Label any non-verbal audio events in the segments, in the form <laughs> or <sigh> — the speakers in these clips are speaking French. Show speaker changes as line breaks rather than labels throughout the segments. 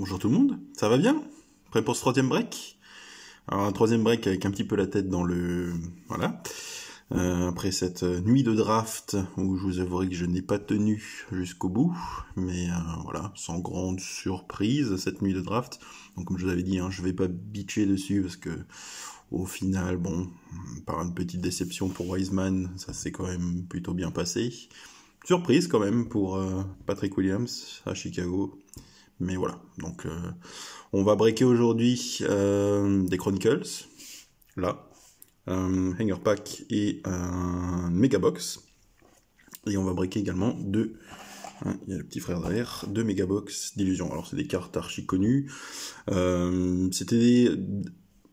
Bonjour tout le monde, ça va bien? Prêt pour ce troisième break? Alors un troisième break avec un petit peu la tête dans le... Voilà. Euh, après cette nuit de draft où je vous avouerai que je n'ai pas tenu jusqu'au bout, mais euh, voilà, sans grande surprise cette nuit de draft. Donc comme je vous avais dit, hein, je vais pas bitcher dessus parce que au final, bon, par une petite déception pour Wiseman, ça s'est quand même plutôt bien passé. Surprise quand même pour euh, Patrick Williams à Chicago. Mais voilà, donc euh, on va breaker aujourd'hui euh, des Chronicles, là, un Hanger Pack et un Megabox. Et on va breaker également deux, hein, il y a le petit frère derrière, deux Megabox d'illusion. Alors c'est des cartes archi connues. Euh, C'était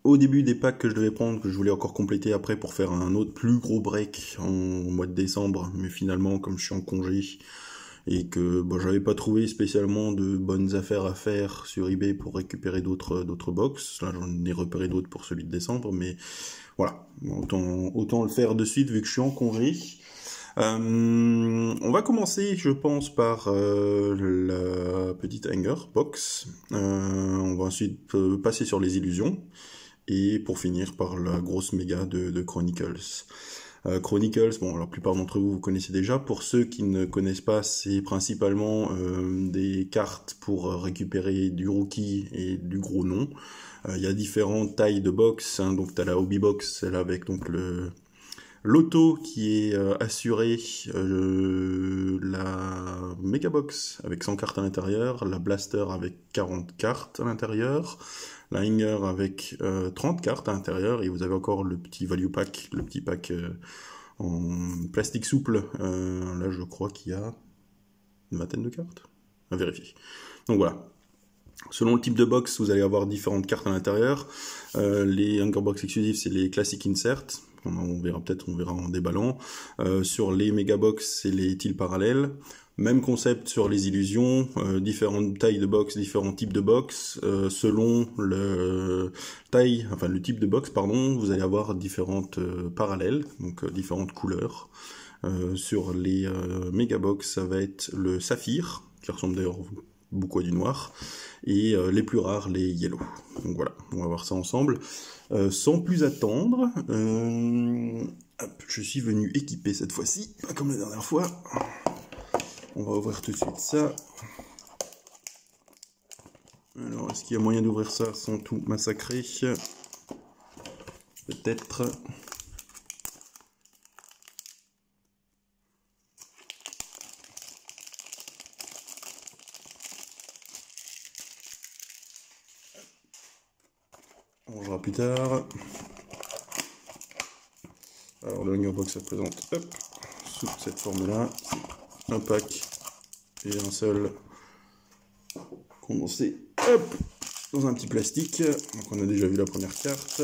au début des packs que je devais prendre, que je voulais encore compléter après pour faire un autre plus gros break en, mois de décembre. Mais finalement, comme je suis en congé, et que bon, j'avais pas trouvé spécialement de bonnes affaires à faire sur eBay pour récupérer d'autres d'autres box. Là, j'en ai repéré d'autres pour celui de décembre, mais voilà, autant autant le faire de suite vu que je suis en congé. Euh, on va commencer, je pense, par euh, la petite hanger box. Euh, on va ensuite passer sur les illusions et pour finir par la grosse méga de Chronicles. Euh, Chronicles, bon, la plupart d'entre vous vous connaissez déjà. Pour ceux qui ne connaissent pas, c'est principalement euh, des cartes pour récupérer du rookie et du gros nom. Euh, il y a différentes tailles de box. Hein, donc, tu as la hobby box, celle avec donc le l'auto qui est euh, assuré, euh, la Mega Box avec 100 cartes à l'intérieur, la Blaster avec 40 cartes à l'intérieur, la Hanger avec euh, 30 cartes à l'intérieur, et vous avez encore le petit Value Pack, le petit pack euh, en plastique souple. Euh, là, je crois qu'il y a une vingtaine de cartes à vérifier. Donc voilà. Selon le type de box, vous allez avoir différentes cartes à l'intérieur. Euh, les Hunger Box exclusifs, c'est les Classic Insert. On, verra peut-être, on verra en déballant. Euh, sur les Megabox, c'est les tiles parallèles. Même concept sur les illusions, euh, différentes tailles de box, différents types de box. Euh, selon le taille, enfin le type de box, pardon, vous allez avoir différentes euh, parallèles, donc différentes couleurs. Sur les euh, Megabox, ça va être le saphir, qui ressemble d'ailleurs beaucoup à du noir, et les plus rares, les yellow. Donc voilà, on va voir ça ensemble. Sans plus attendre, je suis venu équiper cette fois-ci, pas comme la dernière fois. On va ouvrir tout de suite ça. Alors, est-ce qu'il y a moyen d'ouvrir ça sans tout massacrer? Peut-être. On verra plus tard. Alors le Box ça présente sous cette forme-là. Un pack et un seul condensé dans un petit plastique. Donc on a déjà vu la première carte.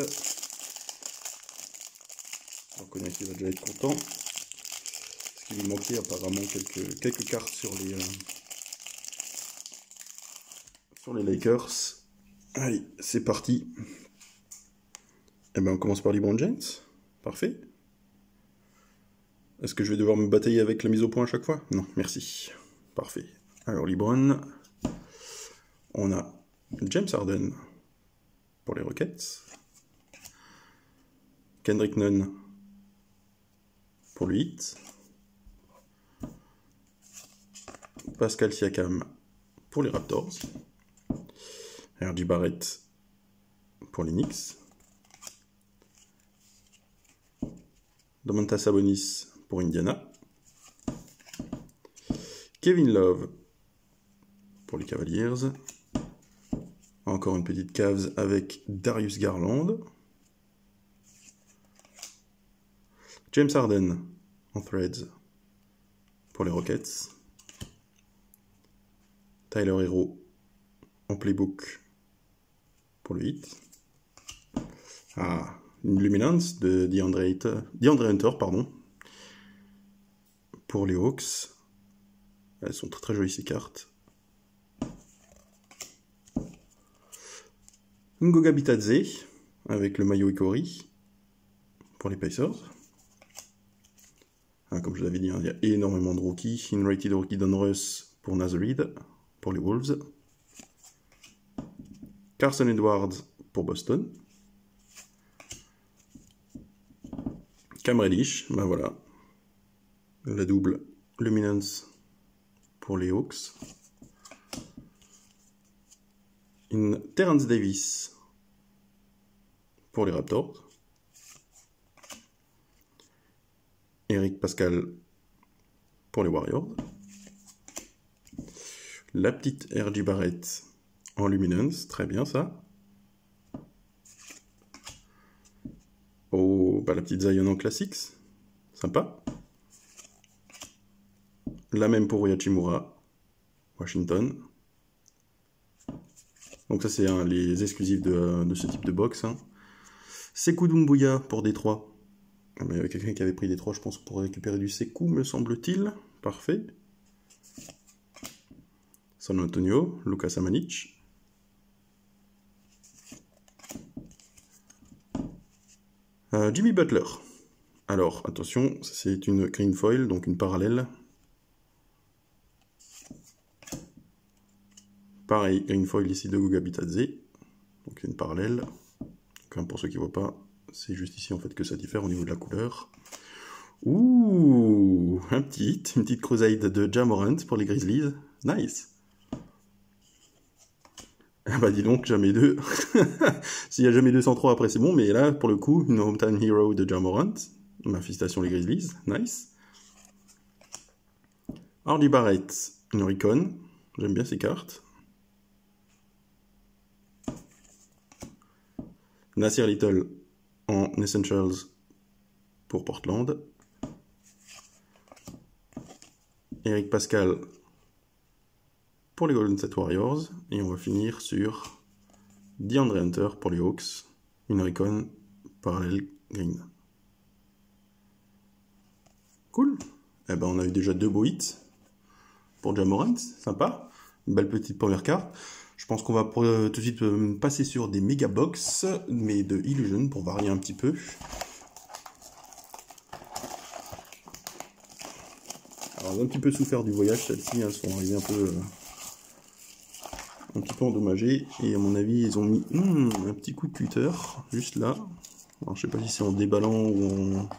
Donc on a qui va déjà être content. Parce qu'il lui manquait apparemment quelques, cartes sur les, euh, sur les Lakers. Allez, c'est parti. Eh ben, on commence par LeBron James. Parfait. Est-ce que je vais devoir me batailler avec la mise au point à chaque fois? Non, merci. Parfait. Alors, LeBron. On a James Harden pour les Rockets. Kendrick Nunn pour le Heat. Pascal Siakam pour les Raptors. R.J. Barrett pour les Knicks. Domantas Sabonis pour Indiana. Kevin Love pour les Cavaliers. Encore une petite Cavs avec Darius Garland. James Harden en threads pour les Rockets. Tyler Hero en playbook pour le Heat. Ah, une Luminance de DeAndre Hunter, pardon, pour les Hawks. Elles sont très très jolies ces cartes. Ngoga Bitadze avec le maillot Ikori pour les Pacers. Ah, comme je l'avais dit, hein, il y a énormément de rookies. In-rated rookie Don Russ pour Nazareth, pour les Wolves. Carson Edwards pour Boston. Cam Reddish, ben voilà. La double Luminance pour les Hawks. Une Terrence Davis pour les Raptors. Eric Pascal pour les Warriors. La petite RG Barrett en Luminance, très bien ça. Oh, bah la petite Zion en Classics, sympa. La même pour Yachimura, Washington. Donc ça c'est les exclusifs de, ce type de box. Hein. Sekou pour Détroit. Il y avait quelqu'un qui avait pris Détroit, je pense, pour récupérer du Sekou, me semble-t-il. Parfait. San Antonio, Lucas Amanich. Euh, Jimmy Butler. Alors, attention, c'est une green foil, donc une parallèle. Pareil, green foil ici de Guga Bitadze. Donc une parallèle. pour ceux qui ne voient pas, c'est juste ici en fait que ça diffère au niveau de la couleur. Ouh, un petit une petite crusade de Jamorant pour les Grizzlies. Nice. Ah bah dis donc, jamais deux. <laughs> S'il y a jamais 203 après c'est bon, mais là pour le coup, une Hometown Hero de Jamorant. Ma félicitation les Grizzlies, nice. Hardy Barrett, une Recon. J'aime bien ces cartes. Nasir Little en Essentials pour Portland. Eric Pascal pour les Golden State Warriors. Et on va finir sur DeAndre Hunter pour les Hawks. Une Recon parallèle green. Cool. Eh ben, on a eu déjà deux beaux hits pour Jamorant. Sympa. Une belle petite première carte. Je pense qu'on va tout de suite euh, passer sur des méga box, mais de Illusion pour varier un petit peu. Alors, un petit peu souffert du voyage, celles-ci, elles sont arrivées un peu, euh, un petit peu endommagées. Et à mon avis, ils ont mis hmm, un petit coup de cutter, juste là. Alors, je sais pas si c'est en déballant ou en...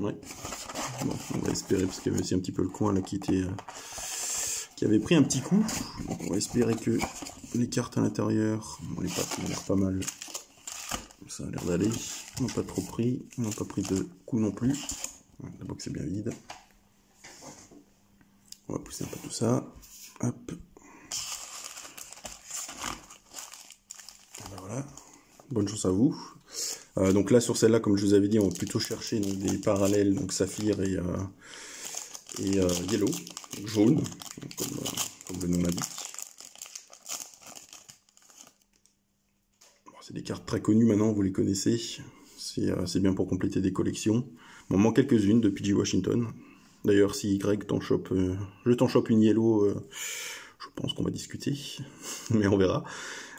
Ouais. on va espérer, parce qu'il y avait aussi un petit peu le coin là qui était... Qui avait pris un petit coup. on va espérer que les cartes à l'intérieur, les pattes pas mal. Ça a l'air d'aller. On n'a pas trop pris. On n'a pas pris de coup non plus. La box est bien vide. On va pousser un peu tout ça. Hop. Ben voilà. Bonne chance à vous. Euh, donc là sur celle-là, comme je vous avais dit, on va plutôt chercher des parallèles, donc saphir et, euh, et euh, yellow, jaune, comme, le nom l'indique. c'est des cartes très connues maintenant, vous les connaissez. C'est bien pour compléter des collections. Il manque quelques-unes de PG Washington. D'ailleurs, si Greg t'en chope, je t'en chope une yellow, je pense qu'on va discuter, <laughs> mais on verra.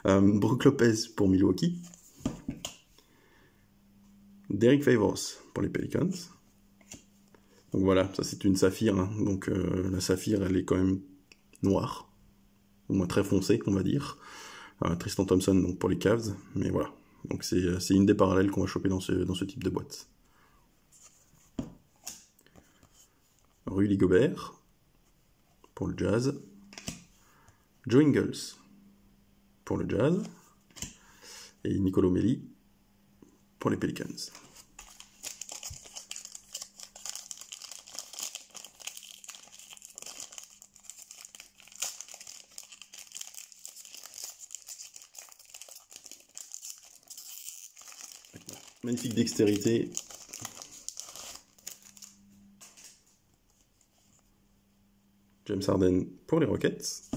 Brook Lopez pour Milwaukee. Derek Favors pour les Pelicans. Donc voilà, ça c'est une saphir. Hein. Donc euh, la saphir, elle est quand même noire, au moins très foncée, on va dire. Euh, Tristan Thompson pour les Cavs, mais voilà. Donc c'est une des parallèles qu'on va choper dans ce, dans ce type de boîte. Rudy Gobert pour le Jazz. Joe Ingles pour le Jazz. Et Nicolo Melli pour les Pelicans. Magnifique dextérité. James Harden pour les Rockets.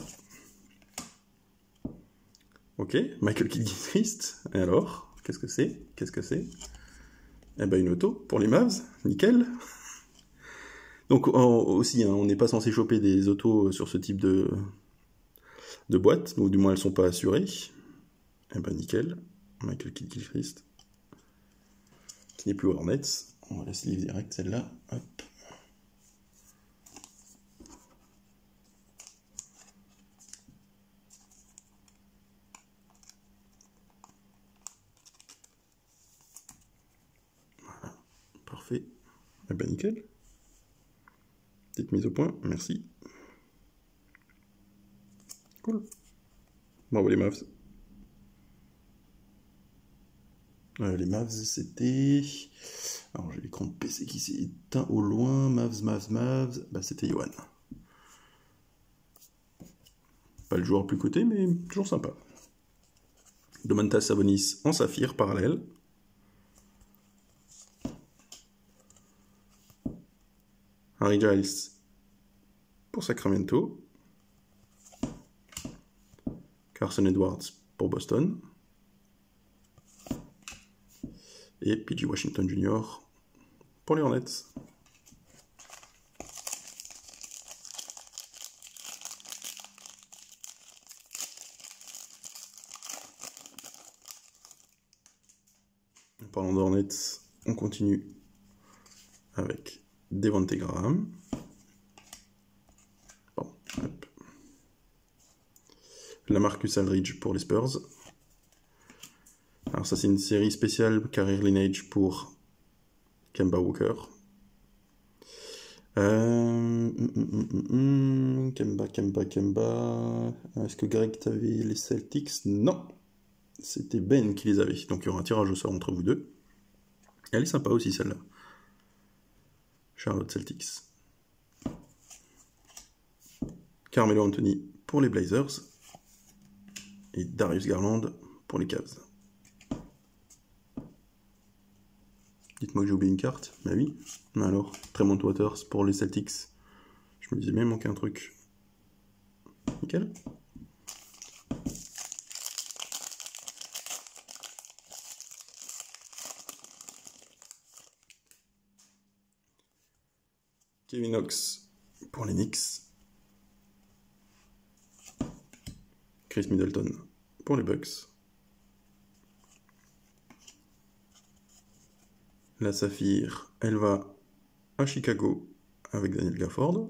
Ok, Michael Kidd <laughs> triste. Et alors, qu'est-ce que c'est? Qu'est-ce que c'est? Eh ben une auto pour les Mavs, nickel. Donc aussi, hein, on n'est pas censé choper des autos sur ce type de, boîte, ou du moins elles sont pas assurées. Eh ben nickel, Michael Kidd triste qui n'est plus Hornets. On va laisser direct, celle-là. Hop. Voilà, parfait. Eh ben nickel. Petite mise au point, merci. Cool. Bravo bah, les meufs. Euh, les Mavs, c'était... Alors j'ai l'écran de PC qui s'est éteint au loin. Mavs, Mavs, Mavs. Bah c'était Yohan. Pas le joueur plus coté, mais toujours sympa. Domantas Savonis en saphir, parallèle. Harry Giles pour Sacramento. Carson Edwards pour Boston. Et PG Washington Jr. pour les Hornets. En parlant d'Hornets, on continue avec Devante Graham. Bon. La Marcus Aldridge pour les Spurs. Alors ça c'est une série spéciale Career Lineage pour Kemba Walker. Euh, hum, hum, hum, Kemba, Kemba, Kemba. Est-ce que Greg t'avais les Celtics? Non. C'était Ben qui les avait. Donc il y aura un tirage au sort entre vous deux. Elle est sympa aussi celle-là. Charlotte Celtics. Carmelo Anthony pour les Blazers. Et Darius Garland pour les Cavs. Dites-moi que j'ai oublié une carte. Bah oui. Mais alors, Tremont Waters pour les Celtics. Je me disais même manquer un truc. Nickel. Kevin Knox pour les Knicks. Chris Middleton pour les Bucks. La Saphir, elle va à Chicago avec Daniel Gafford.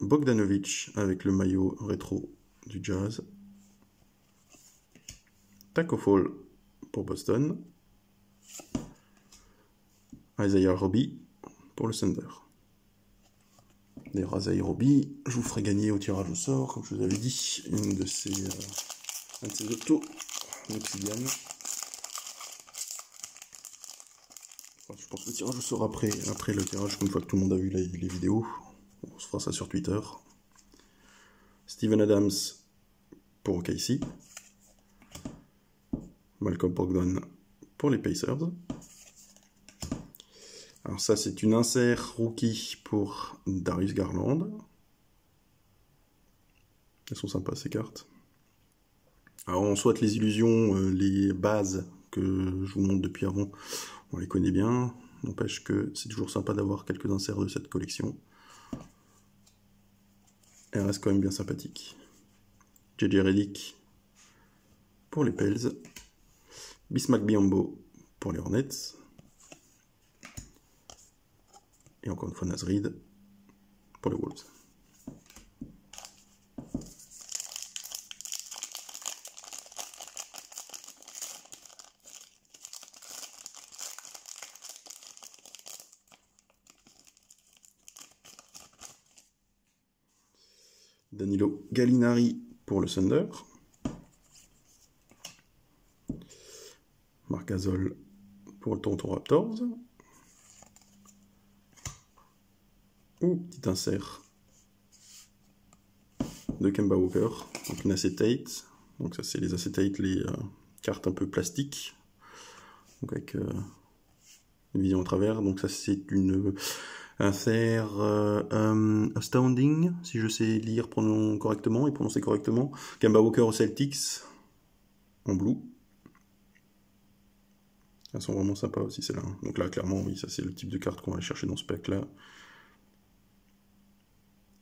Bogdanovic avec le maillot rétro du Jazz. Taco Fall pour Boston. Isaiah Roby pour le Thunder. D'ailleurs, Isaiah Roby, je vous ferai gagner au tirage au sort, comme je vous avais dit, une de ces, euh, un de ces autos Enfin, je pense que le tirage sort après, après le tirage, une fois que tout le monde a vu les, les vidéos. On se fera ça sur Twitter. Steven Adams pour OKC. Malcolm Brogdon pour les Pacers. Alors ça, c'est une insert rookie pour Darius Garland. Elles sont sympas ces cartes. Alors on souhaite les illusions, euh, les bases que je vous montre depuis avant, on les connaît bien. N'empêche que c'est toujours sympa d'avoir quelques inserts de cette collection. Elle reste quand même bien sympathique. JJ Redick pour les Pels. Bismack Biombo pour les Hornets. Et encore une fois Nazrid pour les Wolves. Danilo Gallinari pour le Thunder. Marc Gasol pour le Toronto Raptors. Ou petit insert de Kemba Walker, donc une acetate. Donc ça c'est les acetates, les euh, cartes un peu plastiques, donc avec euh, une vision à travers. Donc ça c'est une insert euh, euh, astounding, si je sais lire correctement et prononcer correctement. Kemba Walker aux Celtics en blue. Elles sont vraiment sympas aussi celles-là. Donc là clairement oui ça c'est le type de carte qu'on va chercher dans ce pack là.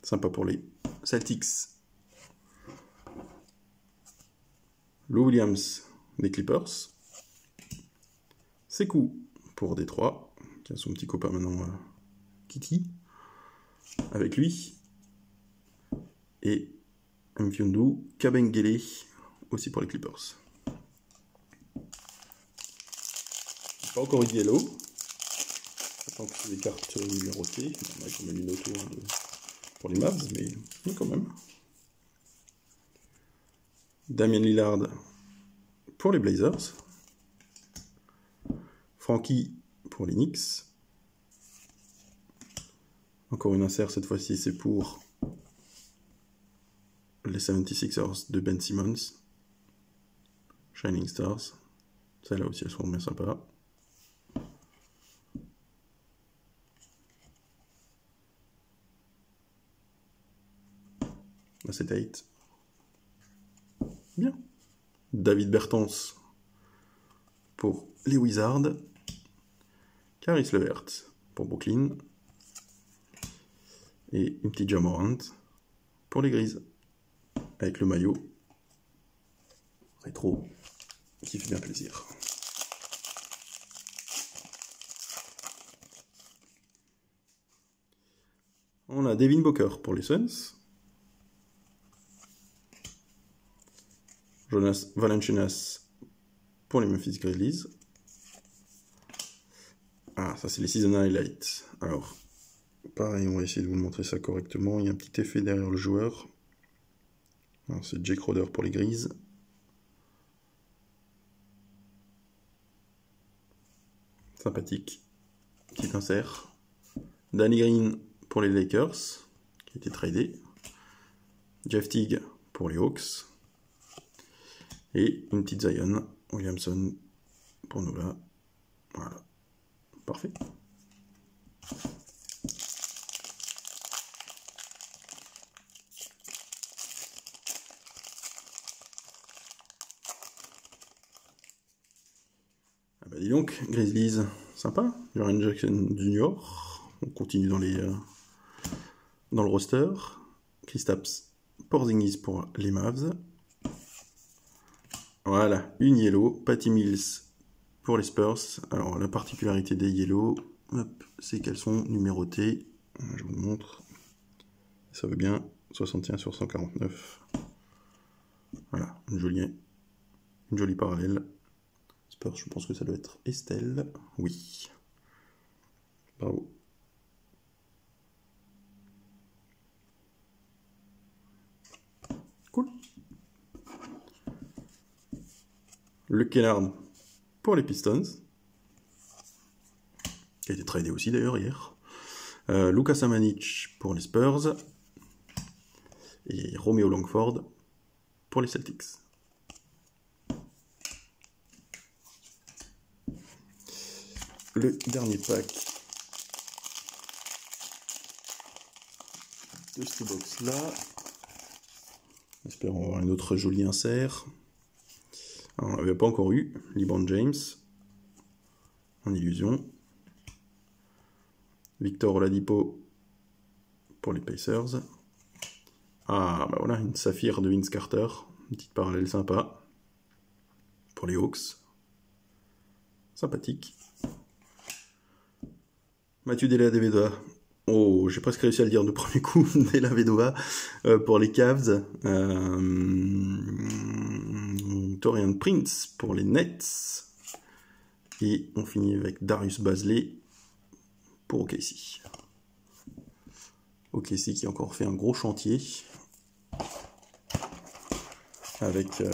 Sympa pour les Celtics. Lou Williams des Clippers. Sekou pour Détroit, qui a son petit copain maintenant euh, avec lui. Et Mfiondu Kabengele aussi pour les Clippers. Pas encore eu de yellow. J'attends que des cartes numérotées. On a quand même une auto hein, pour les Mavs, mais, mais quand même. Damien Lillard pour les Blazers. Frankie pour les Knicks. Encore une insert, cette fois-ci c'est pour les 76ers de Ben Simmons. Shining Stars. Celle-là aussi, elles sont bien sympas. Acetate. Bien. David Bertens pour les Wizards. Caris Levert pour Brooklyn. Et une petite Jamorant pour les Grises. Avec le maillot rétro qui fait bien plaisir. On a Devin Booker pour les Suns. Jonas Valanciunas pour les Memphis Grizzlies. Ah, ça c'est les season highlights. Alors, pareil, on va essayer de vous montrer ça correctement. Il y a un petit effet derrière le joueur. C'est Jake Roder pour les Grises. Sympathique. Petit insert. Danny Green pour les Lakers, qui a été tradé. Jeff Teague pour les Hawks. Et une petite Zion Williamson pour nous là. Voilà. Parfait. Bah donc, Grizzlies, sympa. Jaren Jackson Junior. On continue dans les euh, dans le roster. Kristaps Porzingis pour les Mavs. Voilà, une yellow. Patty Mills pour les Spurs. Alors, la particularité des yellow, c'est qu'elles sont numérotées. Je vous montre. Ça veut bien. 61 sur 149. Voilà, une jolie, une jolie parallèle. Je pense que ça doit être Estelle. Oui. Bravo. Le Kennard pour les Pistons. Qui a été tradé aussi d'ailleurs hier. Euh, Lucas Amanic pour les Spurs. Et Romeo Longford pour les Celtics. Le dernier pack de ce box là. Espérons avoir un autre joli insert on n'avait pas encore eu LeBron James en illusion. Victor Oladipo pour les Pacers. Ah, bah voilà, une saphir de Vince Carter. Une petite parallèle sympa. Pour les Hawks. Sympathique. Mathieu Della Vedova. Oh, j'ai presque réussi à le dire de premier coup, <laughs> Della Vedova. Euh, pour les Cavs. Euh, Torian Prince pour les Nets. Et on finit avec Darius Basley pour OKC. OKC qui a encore fait un gros chantier avec euh.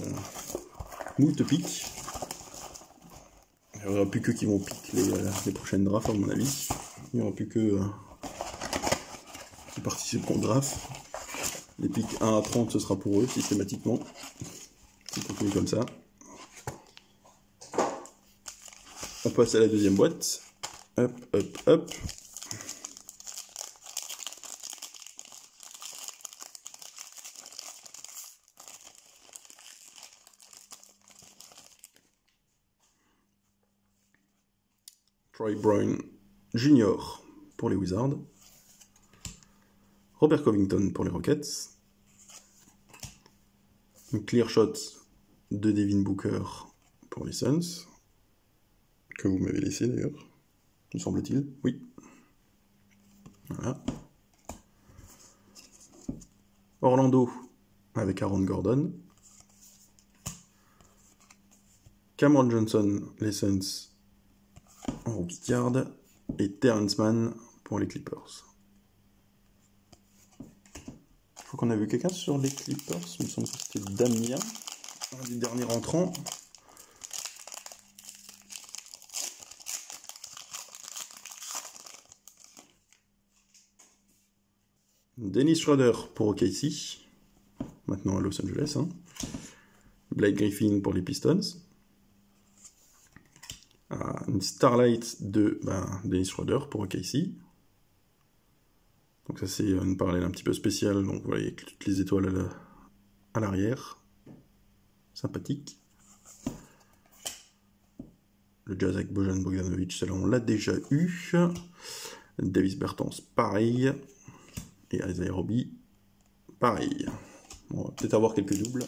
Il n'y aura plus que qui vont piquer euh, les, prochaines drafts à mon avis. Il n'y aura plus que euh, qui participeront draft. Les pics 1 à 30 ce sera pour eux systématiquement. On continue comme ça. On passe à la deuxième boîte. Hop, hop, hop. Troy Brown Jr. pour les Wizards. Robert Covington pour les Rockets. Clear shot de Devin Booker pour les Suns, que vous m'avez laissé d'ailleurs, me semble-t-il. Oui. Voilà. Orlando avec Aaron Gordon. Cameron Johnson, les Suns, rookie card. Et Terrence Mann pour les Clippers. Je crois qu'on a vu quelqu'un sur les Clippers. Il me semble que c'était Damien, un des derniers entrants. Dennis Schroeder pour OKC, maintenant à Los Angeles. Hein. Blake Griffin pour les Pistons. Starlight de ben, Dennis Schroeder pour OKC. Donc ça c'est une parallèle un petit peu spéciale. Donc vous voyez toutes les étoiles à l'arrière. Sympathique. Le jazz avec Bojan Bogdanovic, celle-là on l'a déjà eu. Davis Bertens, pareil. Et Isaiah Roby, pareil. on va peut-être avoir quelques doubles.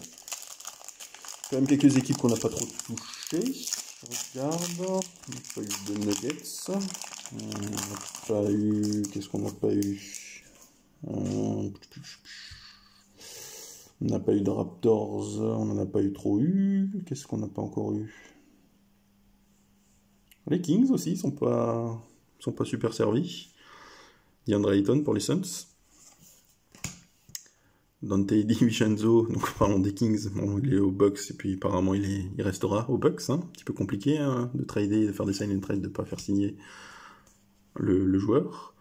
Quand même quelques équipes qu'on n'a pas trop touchées. Regarde. On n'a pas eu de Nuggets. On n'a pas eu. Qu'est-ce qu'on n'a pas eu? On n'a pas eu de Raptors. On n'en a pas eu trop eu. Qu'est-ce qu'on n'a pas encore eu? Les Kings aussi sont pas sont pas super servis. DeAndre Ayton pour les Suns. Dante <laughs> DiVincenzo, donc parlons des Kings, il est au Bucks et puis apparemment il, est, restera au Bucks, hein, un petit peu compliqué hein, de trader, de faire des sign and trade, de pas faire signer le, joueur.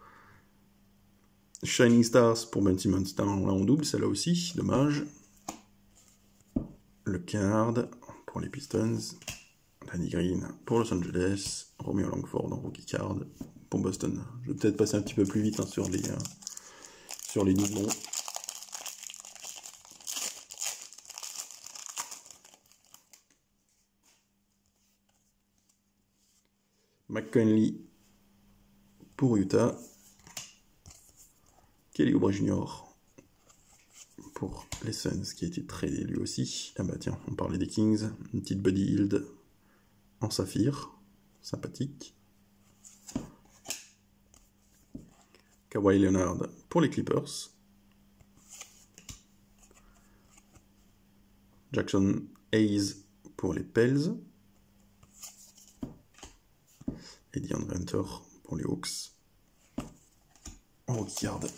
Shining Stars pour Ben Simmons, là on double, celle-là aussi, dommage. Le card pour les Pistons, Danny Green pour Los Angeles, Romeo Langford en rookie card pour Boston. Je vais peut-être passer un petit peu plus vite hein, sur les euh, sur les doublons. McConley pour Utah. Kelly Oubre Jr. pour les Suns qui a été tradé lui aussi. Ah bah tiens, on parlait des Kings. Une petite Buddy Hield en saphir. Sympathique. Kawhi Leonard pour les Clippers. Jackson Hayes pour les Pels. Et Dion Venter pour les Hawks. On regarde.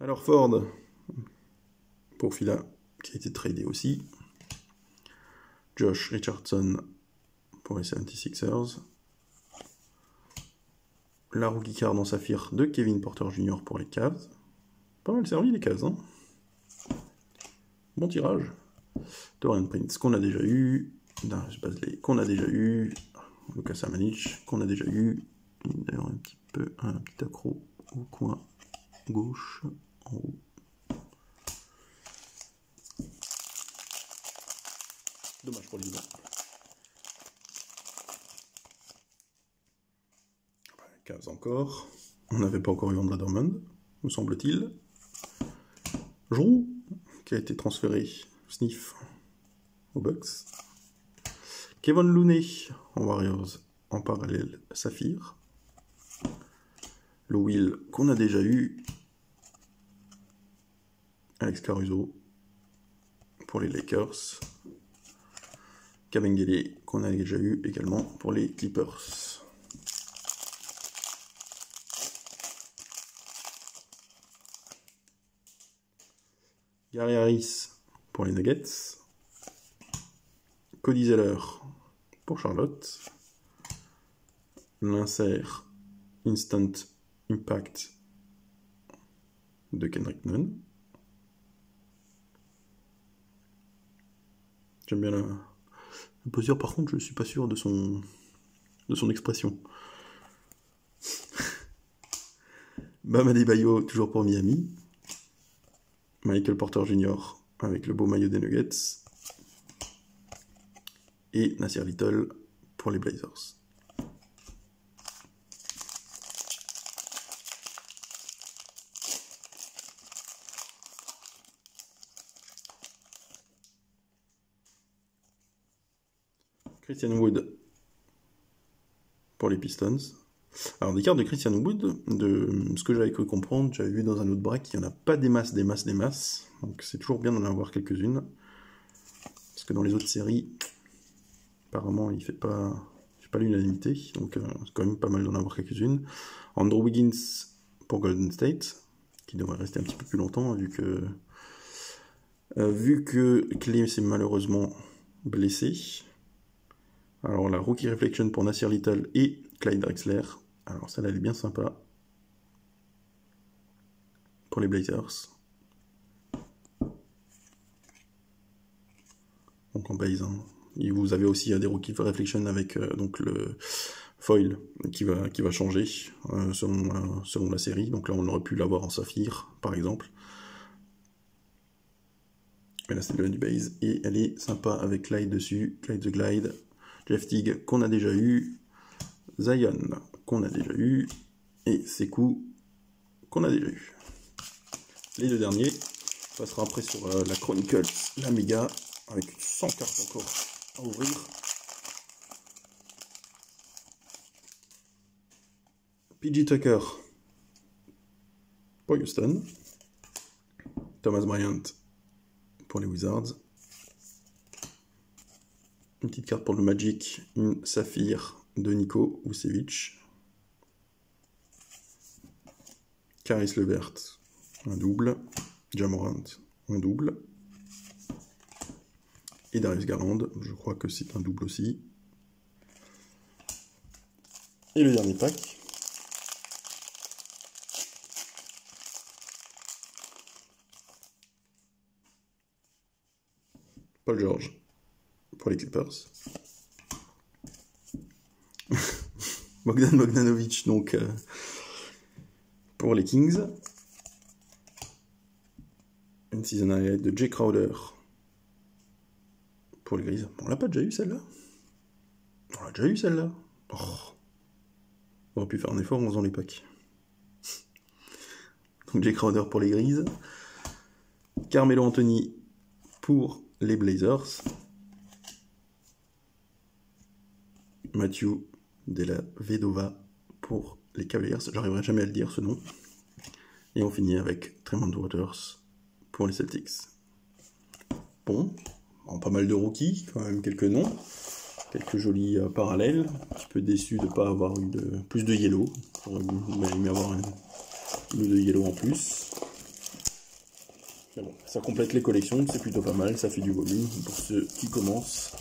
Alors Ford, pour Phila, qui a été tradé aussi. Josh Richardson pour les 76ers. La rookie card en saphir de Kevin Porter Jr. pour les Cavs. Pas mal servi les cases, hein. Bon tirage. Dorian Prince qu'on a déjà eu. qu'on a déjà eu. Lucas Amanich qu'on a déjà eu. D'ailleurs un petit peu un petit accro au coin gauche en haut. Dommage pour les deux. Caves encore. On n'avait pas encore eu André Dormand, me semble-t-il. Drew, qui a été transféré, sniff, au Bucks. Kevin Looney en Warriors, en parallèle Saphir. Le Will qu'on a déjà eu. Alex Caruso pour les Lakers. Kevin qu'on a déjà eu également pour les Clippers. Gary Harris pour les Nuggets. Cody Zeller pour Charlotte. L'insert Instant Impact de Kendrick Nunn. J'aime bien la... le poseur, par contre, je suis pas sûr de son, de son expression. <laughs> Bam Bayo, toujours pour Miami. Michael Porter Jr. avec le beau maillot des Nuggets. Et Nasir Little pour les Blazers. Christian Wood pour les Pistons. Alors, des cartes de Christian Wood, de ce que j'avais cru comprendre, j'avais vu dans un autre break, il n'y en a pas des masses, des masses, des masses. Donc, c'est toujours bien d'en avoir quelques-unes. Parce que dans les autres séries, apparemment, il fait pas, fait pas l'unanimité. Donc, euh, c'est quand même pas mal d'en avoir quelques-unes. Andrew Wiggins pour Golden State, qui devrait rester un petit peu plus longtemps, vu que, euh, vu que Clay s'est malheureusement blessé. Alors, la Rookie Reflection pour Nasir Little et Clyde Drexler. Alors celle-là, elle est bien sympa. Pour les Blazers. Donc en base. Hein. Vous avez aussi des Rookie Reflection avec euh, donc le foil qui va, changer euh, selon, euh, selon la série. Donc là, on aurait pu l'avoir en saphir, par exemple. Mais là, c'est le du base. Et elle est sympa avec Clyde dessus. Clyde the Glide. Jeff Tigg qu'on a déjà eu. Zion qu'on a déjà eu, et Sekou qu'on a déjà eu. Les deux derniers, on passera après sur euh, la Chronicles, la méga, avec 100 cartes encore à ouvrir. PG Tucker pour Houston. Thomas Bryant pour les Wizards. Une petite carte pour le Magic, une Saphir de Nico Vucevic. Caris Levert, un double. Jamorant, un double. Et Darius Garland, je crois que c'est un double aussi. Et le dernier pack. Paul George pour les Clippers. Bogdan Bogdanovic, donc euh, pour les Kings. Une season highlight de Jay Crowder pour les Grises. On l'a pas déjà eu celle-là On l'a déjà eu celle-là oh. On aurait pu faire un effort en faisant les packs. Donc Jay Crowder pour les Grises. Carmelo Anthony pour les Blazers. Matthew de la Vedova pour les Cavaliers. J'arriverai jamais à le dire ce nom. Et on finit avec Tremont Waters pour les Celtics. Bon, pas mal de rookies, quand même quelques noms, quelques jolis euh, parallèles. Un petit peu déçu de ne pas avoir eu plus de yellow. J'aurais aimé avoir un, de yellow en plus. Mais bon, ça complète les collections, c'est plutôt pas mal, ça fait du volume pour ceux qui commencent.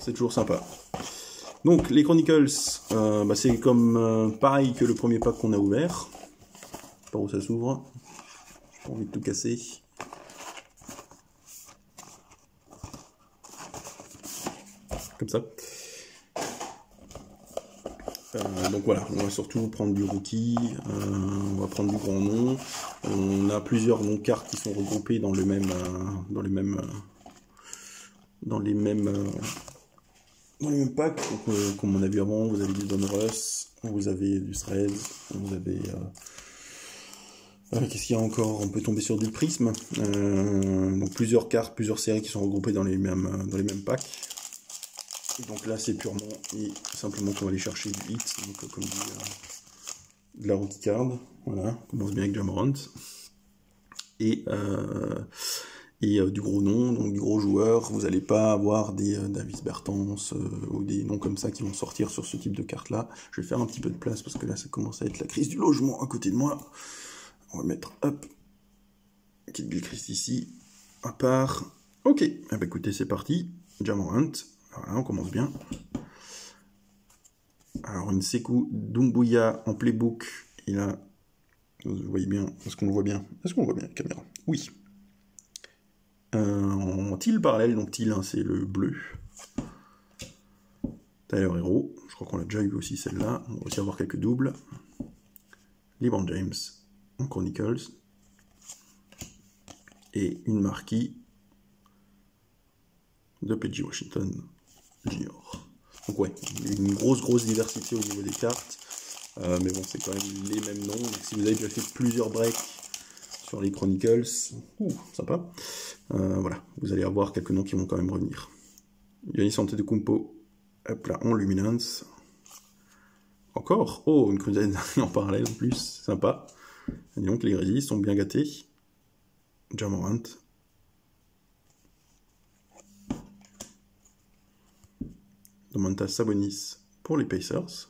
C'est toujours sympa. Donc, les Chronicles, euh, bah, c'est comme euh, pareil que le premier pack qu'on a ouvert. Par où ça s'ouvre. J'ai pas envie de tout casser. Comme ça. Euh, donc voilà, on va surtout prendre du rookie, on va prendre du grand nom. On a plusieurs noms cartes qui sont regroupés dans le même, dans les mêmes, dans les mêmes les mêmes packs, euh, comme on a vu avant, vous avez du Don vous avez du Threads, vous avez... Euh, euh, qu'est-ce qu'il y a encore? On peut tomber sur du prisme. donc plusieurs cartes, plusieurs séries qui sont regroupées dans les mêmes, dans les mêmes packs. Et donc là, c'est purement et simplement qu'on va aller chercher du hit, donc comme dit, de la rookie card. Voilà, on commence bien avec Jamorant. Et et euh, du gros nom, donc du gros joueur. Vous n'allez pas avoir des euh, Davis Bertens euh, ou des noms comme ça qui vont sortir sur ce type de carte-là. Je vais faire un petit peu de place parce que là, ça commence à être la crise du logement à côté de moi. On va mettre, hop, Kid Bill ici, à part. Ok, eh ben, écoutez, c'est parti. Jamorant, voilà, on commence bien. Alors, une Sekou Dumbuya en playbook. Et là, vous voyez bien, est-ce qu'on le voit bien? Est-ce qu'on le voit bien, caméra? Oui, en teal parallèle, donc teal hein, c'est le bleu. Tyler Hero, je crois qu'on l'a déjà eu aussi celle-là, on va aussi avoir quelques doubles. LeBron James en Chronicles. Et une marquis de PG Washington Junior. Donc ouais, une grosse grosse diversité au niveau des cartes. Euh, mais bon, c'est quand même les mêmes noms. Si vous avez déjà fait plusieurs breaks les Chronicles. Ouh, sympa. Euh, voilà, vous allez avoir quelques noms qui vont quand même revenir. Yannis de Kumpo, hop là, en Luminance. Encore? Oh, une crusade <laughs> en parallèle en plus, sympa. Et donc les Grizzlies sont bien gâtés. Jamorant. Domantas Sabonis pour les Pacers.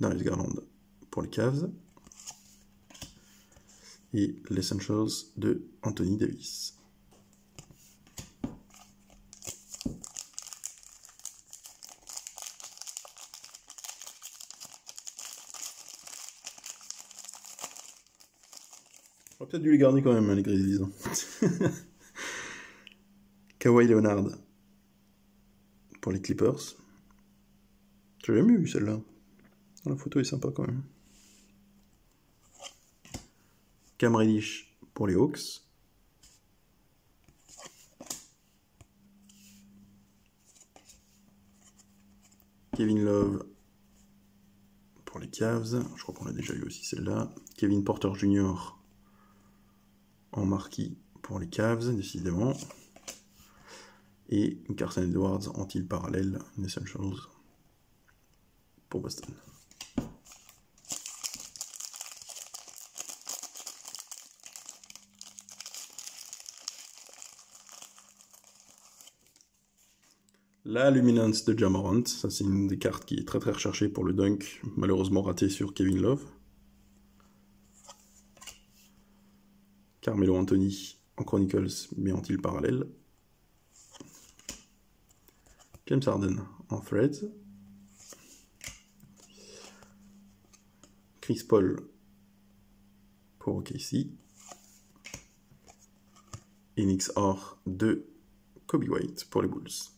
Darius Garland pour les Cavs. Et l'Essentials de Anthony Davis. J'aurais peut-être dû les garder quand même, hein, les Grizzlies. hein. <laughs> Kawhi Leonard pour les Clippers. J'ai jamais vu celle-là. La photo est sympa quand même. Cam Reddish pour les Hawks. Kevin Love pour les Cavs. Je crois qu'on l'a déjà eu aussi celle-là. Kevin Porter Jr. en marquis pour les Cavs, décidément. Et Carson Edwards en parallèle, une Essentials pour Boston. La Luminance de Jamorant, ça c'est une des cartes qui est très très recherchée pour le dunk, malheureusement raté sur Kevin Love. Carmelo Anthony en Chronicles, mais en il parallèle? James Harden en Threads. Chris Paul pour OKC. Et Nix Or de Kobe White pour les Bulls.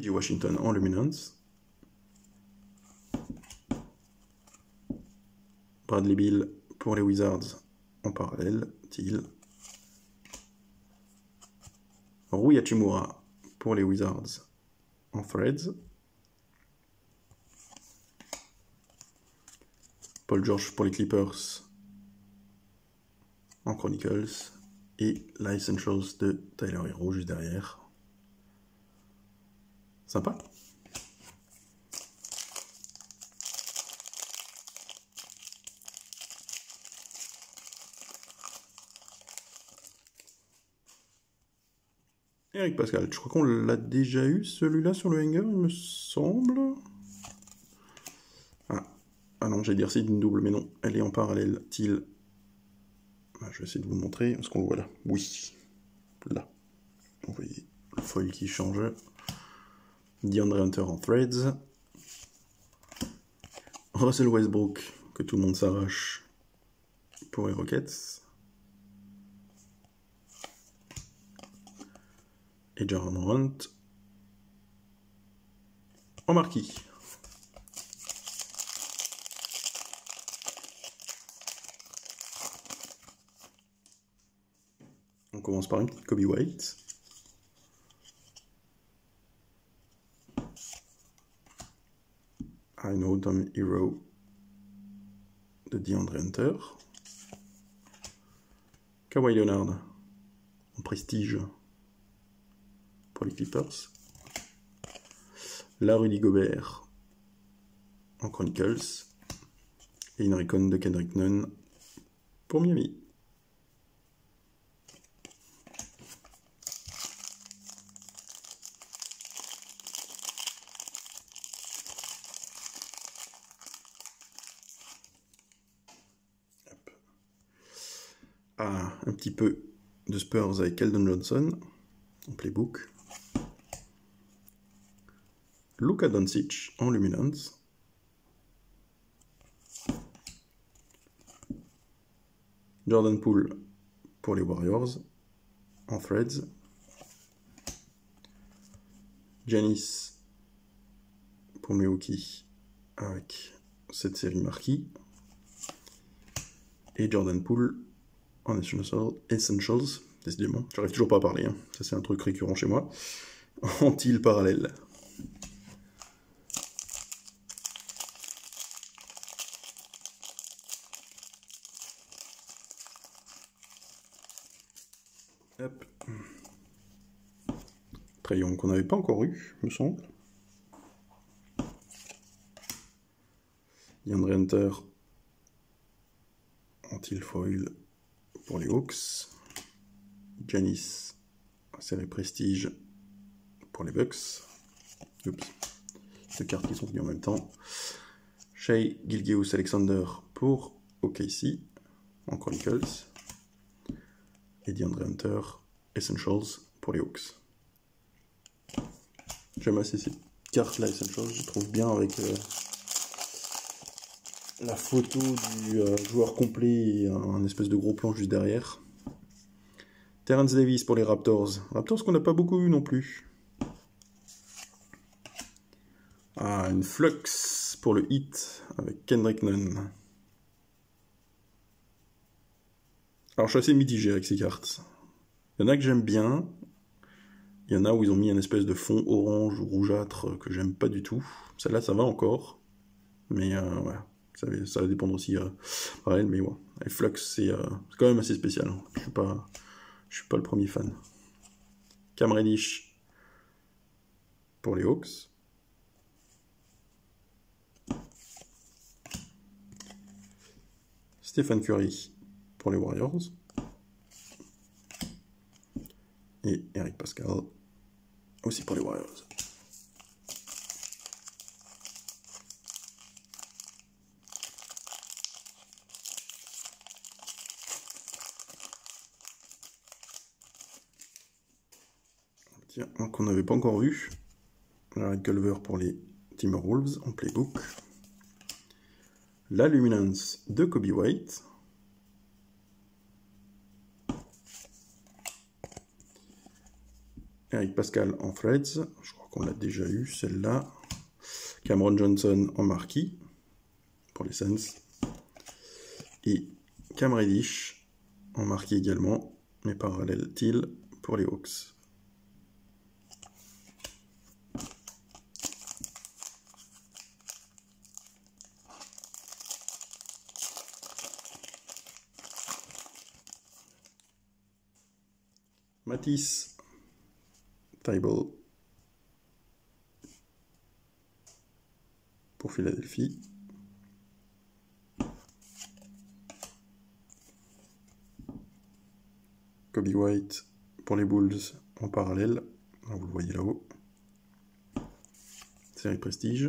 PG Washington en Luminance. Bradley Bill pour les Wizards en parallèle, Teal. Rui Hachimura pour les Wizards en Threads. Paul George pour les Clippers en Chronicles. Et l'Essentials de Tyler Hero juste derrière. Sympa. Eric Pascal, je crois qu'on l'a déjà eu celui-là sur le hanger, il me semble? Ah, ah non, j'allais dire c'est une double, mais non, elle est en parallèle. Til. Ah, je vais essayer de vous montrer, est-ce qu'on voit là Oui, là. Vous voyez le foil qui change. DeAndre Hunter en threads. Russell Westbrook, que tout le monde s'arrache pour les Rockets. Et Jaron Hunt en marquis. On commence par une petite Kobe White. I know Tom Hero de DeAndre Hunter. Kawhi Leonard en prestige pour les Clippers. La Rudy Gobert en Chronicles. Et une de Kendrick Nunn pour Miami. Hop. Ah, un peu de Spurs avec Keldon Johnson en playbook. Luka Doncic en Luminance. Jordan Poole pour les Warriors en Threads. Janice pour Milwaukee avec cette série marquis. Et Jordan Poole en Essentials, décidément, j'arrive toujours pas à parler, hein. ça c'est un truc récurrent chez moi, <laughs> en parallèle? Hop. Crayon qu'on n'avait pas encore eu, me semble. Yann Renter, foil? Pour les Hawks. Janice, série Prestige pour les Bucks. Oups. Deux cartes qui sont venues en même temps. Shea Gilgeous Alexander pour OKC en Chronicles. Et DeAndre Hunter Essentials pour les Hawks. J'aime assez ces cartes-là, Essentials. Je trouve bien avec euh, la photo du euh, joueur complet et un, espèce de gros plan juste derrière. Terrence Davis pour les Raptors. Raptors qu'on n'a pas beaucoup eu non plus. Ah, une Flux pour le hit avec Kendrick Nunn. Alors je suis assez mitigé avec ces cartes. Il y en a que j'aime bien. Il y en a où ils ont mis un espèce de fond orange ou rougeâtre que j'aime pas du tout. Celle-là, ça va encore. Mais euh, voilà. Ça, va dépendre aussi euh, par elle, mais ouais. Flux, c'est euh, quand même assez spécial. Hein. Je suis suis pas le premier fan. Cam Reddish pour les Hawks. Stephen Curry pour les Warriors. Et Eric Pascal aussi pour les Warriors. Qu'on n'avait pas encore vu. La Red Culver pour les Timberwolves en playbook. La Luminance de Kobe White. Eric Pascal en Threads, je crois qu'on l'a déjà eu celle-là. Cameron Johnson en marquis pour les Suns. Et Cam Reddish en marquis également, mais parallèle til pour les Hawks? Table pour Philadelphie. Kobe White pour les Bulls en parallèle. vous le voyez là-haut. Série Prestige.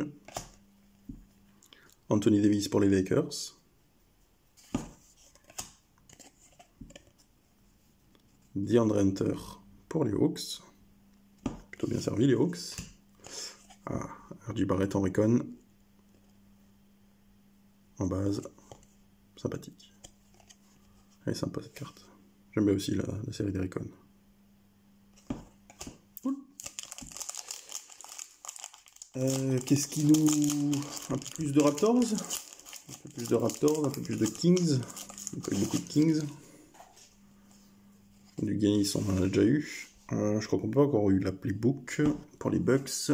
Anthony Davis pour les Lakers. DeAndre Hunter pour les Hawks. Plutôt bien servi les Hawks. Ah, RG Barrett en Recon. En base. Sympathique. Elle est sympa cette carte. J'aime bien aussi la, série des Recon. Cool. Euh, qu'est-ce qui nous... Un peu plus de Raptors Un peu plus de Raptors, un peu plus de Kings. pas beaucoup de Kings. Du Ganis, on en a déjà eu. Euh, je crois qu'on pas encore eu la playbook pour les Bucks.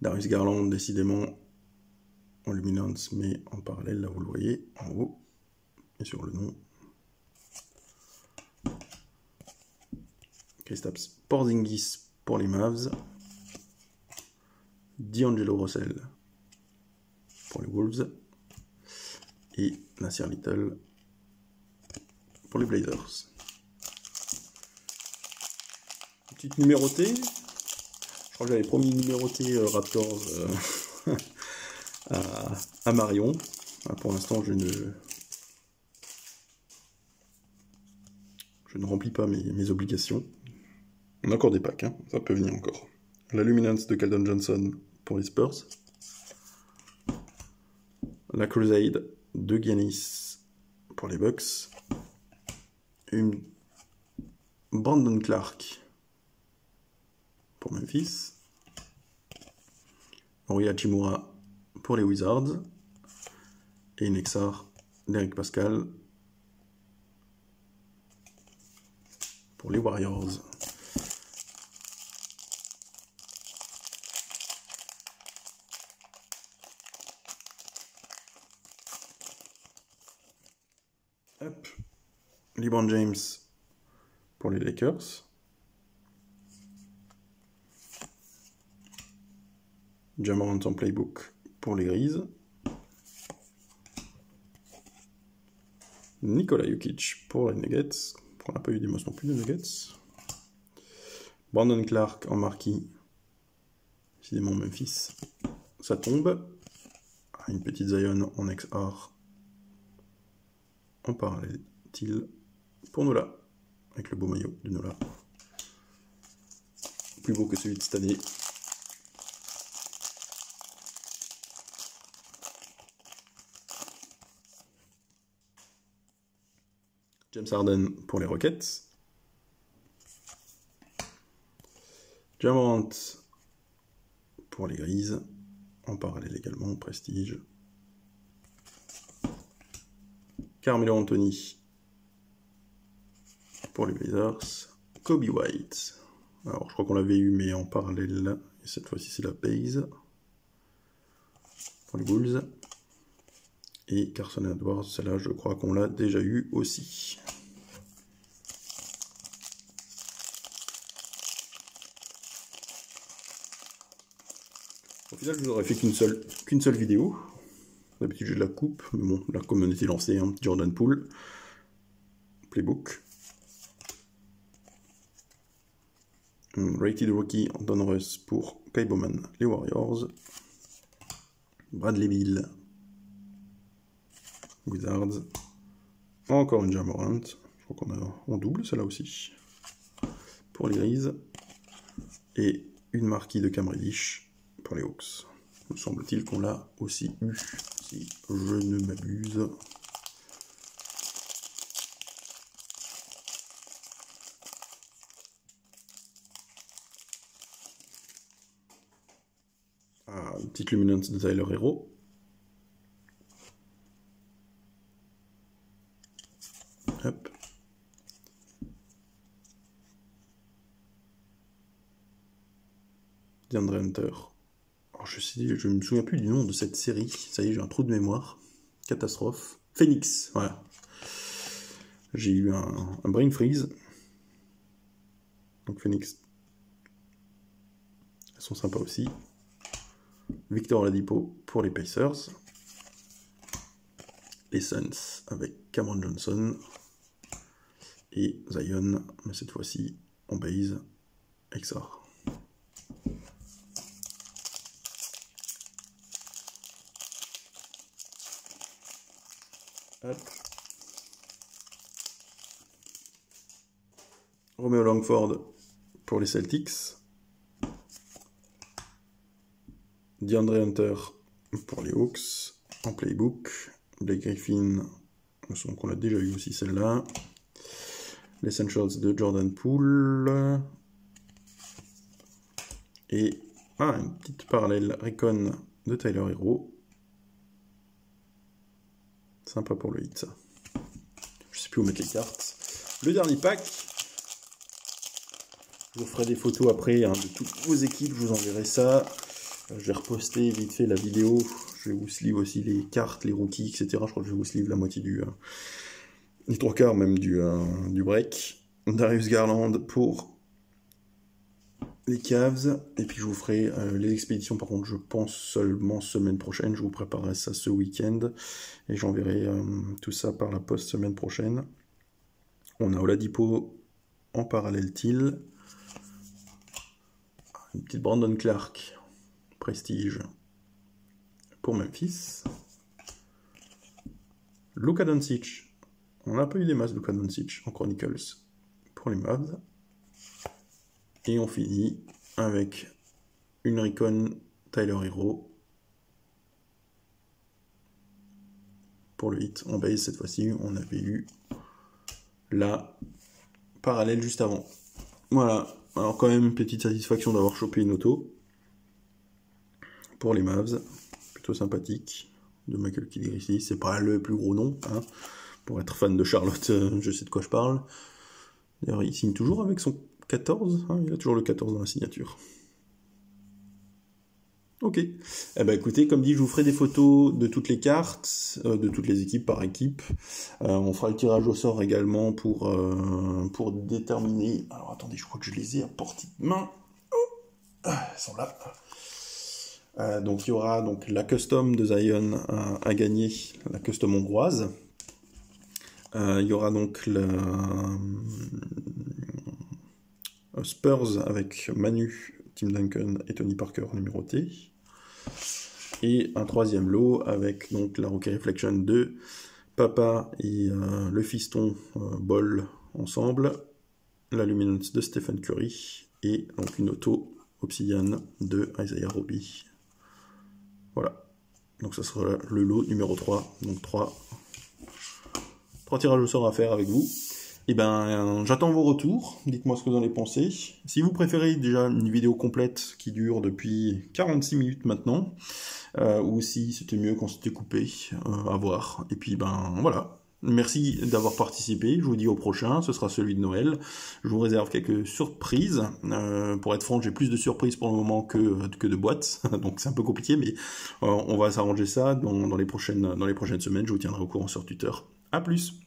Darius Garland, décidément, en luminance, mais en parallèle, là vous le voyez, en haut, et sur le nom. Kristaps Porzingis pour les Mavs. D'Angelo Russell pour les Wolves. Et Nasir Little pour les Blazers. Petite numérotée. Je crois que j'avais promis numéroter euh, Raptors euh, <laughs> à, Marion. Pour l'instant, je ne, je ne remplis pas mes, obligations. On a encore des packs, hein. ça peut venir encore. La Luminance de Caldon Johnson pour les Spurs. La Crusade de Giannis pour les Bucks. Une Brandon Clark pour Memphis. Ori Hachimura pour les Wizards. Et Nexar d'Eric Pascal pour les Warriors. Hop. LeBron James pour les Lakers. Jamorant en playbook pour les Grises. Nikola Jokic pour les Nuggets. On n'a pas eu non plus, les Nuggets. Brandon Clark en marquis. Décidément, Memphis. Ça tombe. Une petite Zion en XR. En parallèle, pour Nola. Avec le beau maillot de Nola. Plus beau que celui de cette année. James Harden pour les Rockets. Jamorant pour les Grises. En parallèle également, Prestige. Carmelo Anthony pour les Blazers. Kobe White. Alors, je crois qu'on l'avait eu, mais en parallèle. Et cette fois-ci, c'est la base. Pour les Bulls. Et Carson Edwards, celle-là, je crois qu'on l'a déjà eu aussi. Final, je n'aurais fait qu'une seule, qu'une seule vidéo. D'habitude, j'ai de la coupe, mais bon, là, comme on était hein, Jordan Poole, Playbook. Rated Rookie Donruss pour Kai Bowman, les Warriors. Bradley Bill, Wizards. Encore une Jamorant. Je crois qu'on a en double, celle-là aussi. Pour les Grises. Et une marquise de Cam les Hawks. Me semble-t-il qu'on l'a aussi eu, si je ne m'abuse. Ah, petite luminance de Tyler Hero. Hop. Je je me souviens plus du nom de cette série. Ça y est, j'ai un trou de mémoire. Catastrophe. Phoenix, voilà. J'ai eu un, brain freeze. Donc Phoenix. Elles sont sympas aussi. Victor Ladipo pour les Pacers. Les Suns avec Cameron Johnson et Zion, mais cette fois-ci en base XR. Romeo Langford pour les Celtics. DeAndre Hunter pour les Hawks en playbook. Blake Griffin, me qu'on a déjà eu aussi celle-là. L'Essentials de Jordan Poole. Et ah, une petite parallèle Recon de Tyler Hero. Sympa pour le hit, ça. Je sais plus où mettre les cartes. Le dernier pack. Je vous ferai des photos après hein, de toutes vos équipes. Je vous enverrai ça. Je vais reposter vite fait la vidéo. Je vais vous sleeve aussi les cartes, les rookies, etc. Je crois que je vais vous sleeve la moitié du, euh, les trois quarts même du, euh, du break. Darius Garland pour les Cavs. Et puis je vous ferai euh, les expéditions, par contre, je pense seulement semaine prochaine. Je vous préparerai ça ce week-end. Et j'enverrai euh, tout ça par la poste semaine prochaine. On a Oladipo en parallèle TIL. Une petite Brandon Clark, prestige pour Memphis. Luka Doncic on n'a pas eu des masses de Doncic en Chronicles pour les Mavs. Et on finit avec une Recon Tyler Hero pour le hit en base cette fois-ci. On avait eu la parallèle juste avant. Voilà. Alors quand même petite satisfaction d'avoir chopé une auto pour les Mavs. Plutôt sympathique de Michael Kidd C'est pas le plus gros nom. Hein pour être fan de Charlotte, euh, je sais de quoi je parle. D'ailleurs, il signe toujours avec son 14, hein, il a toujours le 14 dans la signature. Ok. Eh ben écoutez, comme dit, je vous ferai des photos de toutes les cartes, euh, de toutes les équipes par équipe. Euh, on fera le tirage au sort également pour, euh, pour déterminer. Alors attendez, je crois que je les ai à portée de main. Oh ah, elles sont là. donc il y aura donc la custom de Zion à, gagner, la custom hongroise. il y aura donc la Spurs avec Manu, Tim Duncan et Tony Parker numérotés. Et un troisième lot avec donc la Rookie Reflection 2, Papa et euh, le fiston euh, Ball ensemble, la Luminance de Stephen Curry et donc une auto Obsidian de Isaiah Roby. Voilà. Donc ça sera le lot numéro 3. Donc 3, 3 tirages au sort à faire avec vous. Eh ben, j'attends vos retours. Dites-moi ce que vous en avez pensé. Si vous préférez déjà une vidéo complète qui dure depuis 46 minutes maintenant, euh, ou si c'était mieux quand c'était coupé, euh, à voir. Et puis, ben, voilà. Merci d'avoir participé. Je vous dis au prochain. Ce sera celui de Noël. Je vous réserve quelques surprises. Euh, pour être franc, j'ai plus de surprises pour le moment que, de boîtes. <laughs> Donc c'est un peu compliqué, mais on va s'arranger ça dans, les prochaines, dans les prochaines semaines. Je vous tiendrai au courant sur Twitter. A plus